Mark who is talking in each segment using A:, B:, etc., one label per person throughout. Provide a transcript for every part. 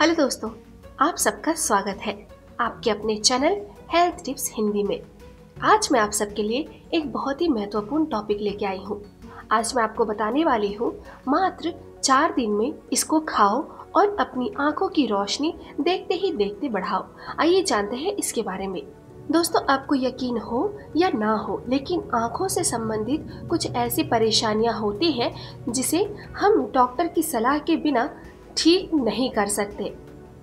A: Hello दोस्तों, आप सबका स्वागत है आपके अपने चैनल हेल्थ टिप्स हिंदी में। आज मैं आप सबके लिए एक बहुत ही महत्वपूर्ण टॉपिक लेके आई हूँ। आज मैं आपको बताने वाली हूँ, मात्र चार दिन में इसको खाओ और अपनी आँखों की रोशनी देखते ही देखते बढ़ाओ। आइए जानते हैं इसके बारे में। दोस्तों, आपको यकीन हो या ना हो, लेकिन आँखों से संबंधित कुछ ऐसी परेशानियाँ होती हैं जिसे हम डॉक्टर की सलाह के बिना ठीक नहीं कर सकते।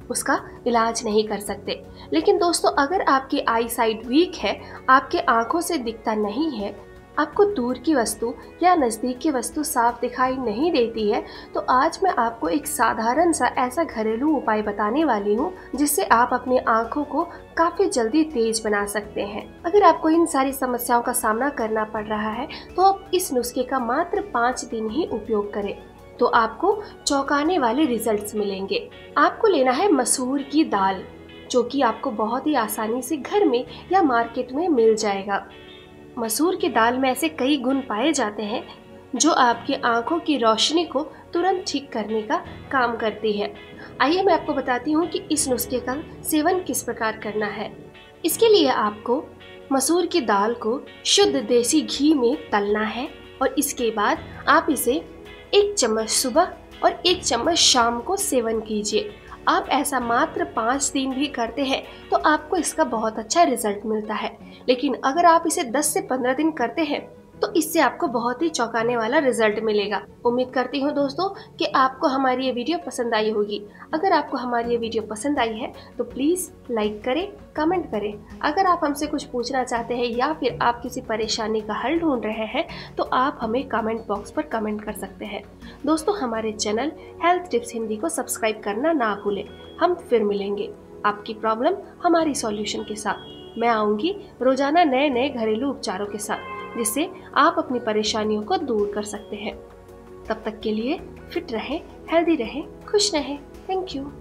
A: उसका इलाज नहीं कर सकते। लेकिन दोस्तों, अगर आपकी आई साइड वीक है, आपके आँखों से दिखता नहीं है, आपको दूर की वस्तु या नज़दीक की वस्तु साफ़ दिखाई नहीं देती है तो आज मैं आपको एक साधारण सा ऐसा घरेलू उपाय बताने वाली हूँ, जिससे आप अपनी आँखों को काफ़ी जल्दी तेज बना सकते हैं। अगर आपको इन सारी समस्याओं का सामना करना पड़ रहा है तो आप इस नुस्खे का मात्र पाँच दिन ही उपयोग करें। तो आपको चौंकाने वाले रिजल्ट्स मिलेंगे। आपको लेना है मसूर की दाल, जो कि आपको बहुत ही आसानी से घर में या मार्केट में मिल जाएगा। मसूर की दाल में ऐसे कई गुण पाए जाते हैं, जो आपकी आँखों की रोशनी को तुरंत ठीक करने का काम करती है। आइए मैं आपको बताती हूँ कि इस नुस्खे का सेवन किस प्रकार करना है। इसके लिए आपको मसूर की दाल को शुद्ध देसी घी में तलना है और इसके बाद आप इसे एक चम्मच सुबह और एक चम्मच शाम को सेवन कीजिए। आप ऐसा मात्र पाँच दिन भी करते हैं तो आपको इसका बहुत अच्छा रिज़ल्ट मिलता है। लेकिन अगर आप इसे 10 से 15 दिन करते हैं तो इससे आपको बहुत ही चौंकाने वाला रिज़ल्ट मिलेगा। उम्मीद करती हूँ दोस्तों कि आपको हमारी ये वीडियो पसंद आई होगी। अगर आपको हमारी ये वीडियो पसंद आई है तो प्लीज़ लाइक करें कमेंट करें। अगर आप हमसे कुछ पूछना चाहते हैं या फिर आप किसी परेशानी का हल ढूंढ रहे हैं तो आप हमें कमेंट बॉक्स पर कमेंट कर सकते हैं। दोस्तों, हमारे चैनल हेल्थ टिप्स हिंदी को सब्सक्राइब करना ना भूलें। हम फिर मिलेंगे आपकी प्रॉब्लम हमारी सॉल्यूशन के साथ। मैं आऊँगी रोज़ाना नए नए घरेलू उपचारों के साथ। जिससे आप अपनी परेशानियों को दूर कर सकते हैं। तब तक के लिए फिट रहें हेल्दी रहें, खुश रहें। Thank you